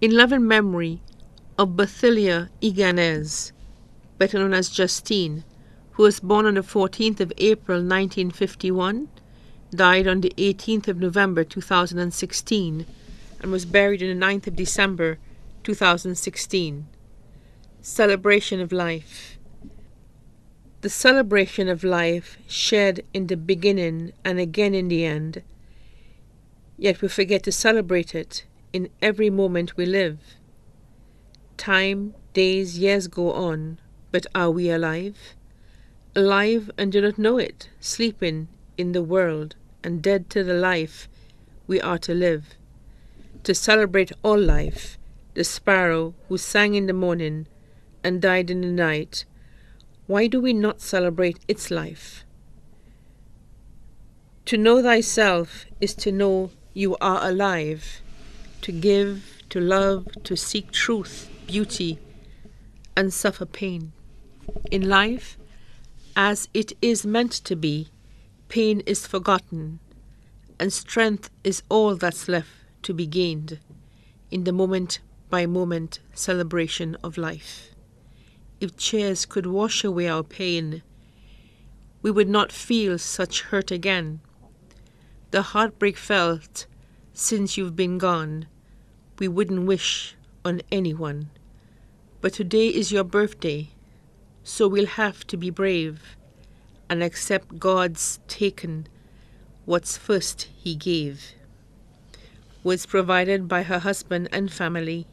In loving memory of Berthilia Egarnes, better known as Justine, who was born on the 14th of April 1951, died on the 18th of November 2016, and was buried on the 9th of December 2016. Celebration of Life The celebration of life shared in the beginning and again in the end, yet we forget to celebrate it in every moment we live. Time, days, years go on, but are we alive? Alive and do not know it, sleeping in the world and dead to the life we are to live. To celebrate all life, the sparrow who sang in the morning and died in the night, why do we not celebrate its life? To know thyself is to know you are alive, to give, to love, to seek truth, beauty, and suffer pain. In life, as it is meant to be, pain is forgotten, and strength is all that's left to be gained in the moment by moment celebration of life. If tears could wash away our pain, we would not feel such hurt again. The heartbreak felt since you've been gone, we wouldn't wish on anyone. But today is your birthday, so we'll have to be brave and accept God's taken what's first He gave. Was provided by her husband and family